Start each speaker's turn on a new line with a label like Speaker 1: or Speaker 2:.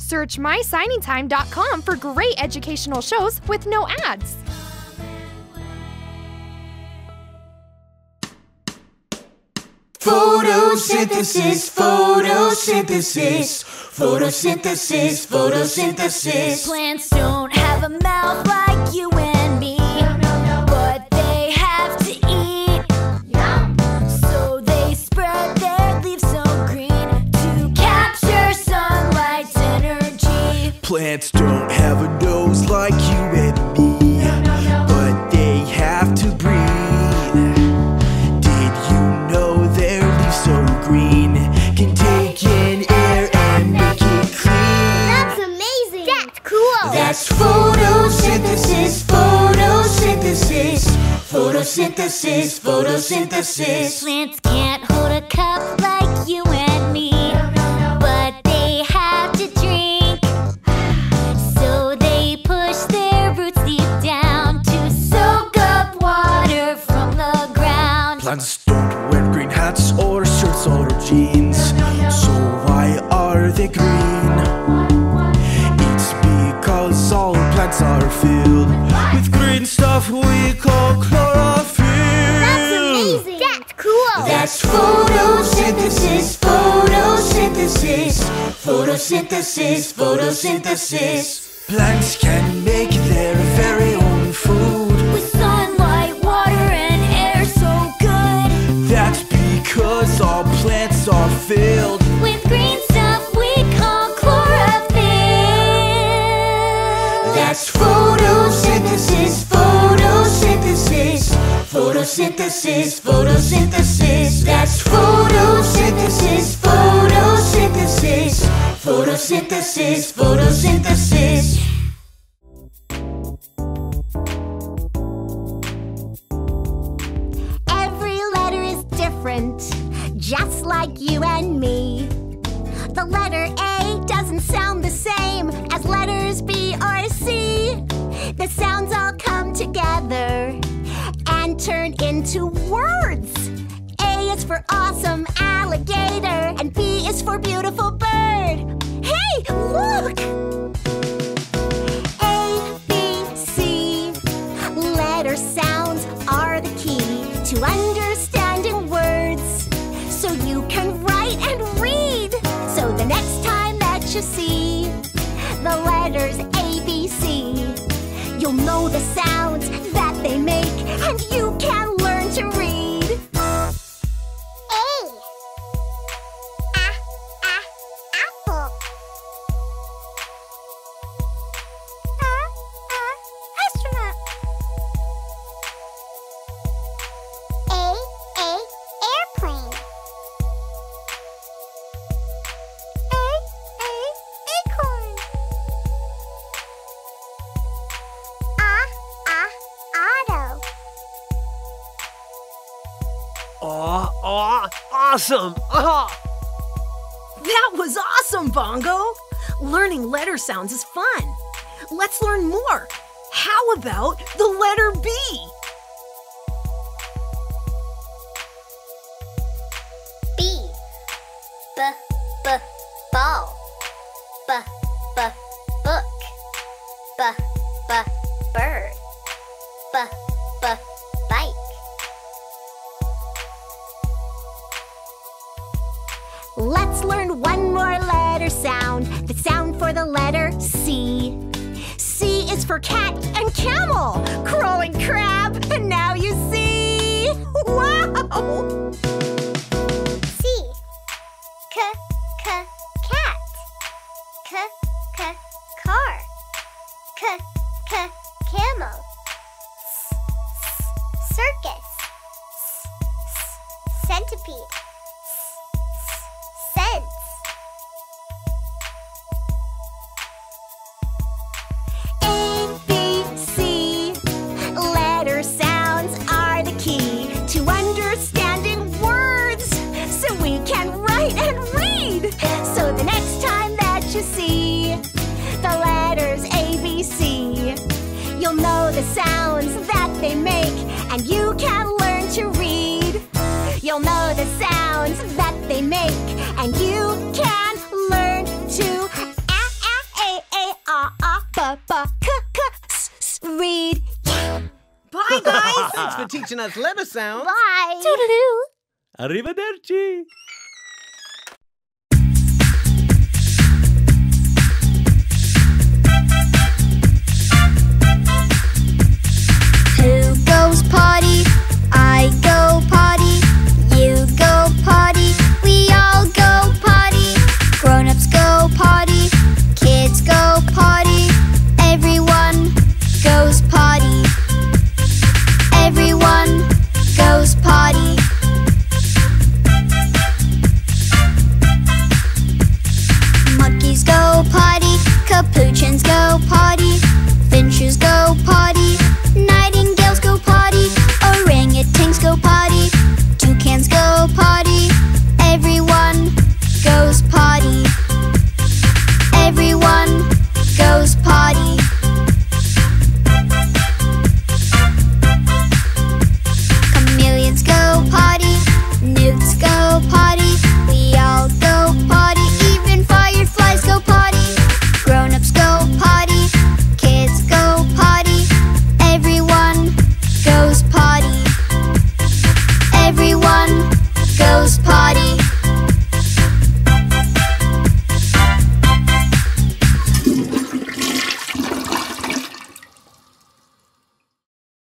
Speaker 1: Search mysigningtime.com for great educational shows with no ads.
Speaker 2: Photosynthesis, photosynthesis, photosynthesis, photosynthesis.
Speaker 3: Plants don't have a mouth like you and me.
Speaker 2: Photosynthesis, photosynthesis.
Speaker 3: Plants can't hold a cup like you and me. But they have to drink. So they push their roots deep down to soak up water from the ground.
Speaker 4: Plants don't wear green hats or shirts or jeans. So why are they green? It's because all plants are filled with green stuff we call chlorophyll.
Speaker 5: That's
Speaker 2: photosynthesis, photosynthesis, photosynthesis, photosynthesis.
Speaker 4: Plants can make their very
Speaker 2: photosynthesis, photosynthesis. That's photosynthesis, photosynthesis, photosynthesis, photosynthesis.
Speaker 5: Every letter is different, just like you and me. Into words. A is for awesome alligator, and B is for beautiful bird. Hey, look! A, B, C. Letter sounds are the key to understanding words. So you can write and read. So the next time that you see the letters A, B, C, you'll know the sounds that they make and you
Speaker 6: Aw, aw, awesome! Ah!
Speaker 7: That was awesome, Bongo! Learning letter sounds is fun. Let's learn more. How about the letter B?
Speaker 5: B. B, b, ball. B, b, book. B, b, bird. B, Let's learn one more letter sound. The sound for the letter C. C is for cat and camel, crow and crab, and now you see. Wow! C. C, cat. C, c, car. C, c, camel. S, s, circus. S, centipede. That see the letters A, B, C, you'll know the sounds that they make and you can learn to read. You'll know the sounds that they make and you can learn to a- ba ba k k s s read.
Speaker 7: Bye, guys.
Speaker 8: Thanks for teaching us letter sounds.
Speaker 5: Bye.
Speaker 1: Toodaloo.
Speaker 6: Arrivederci.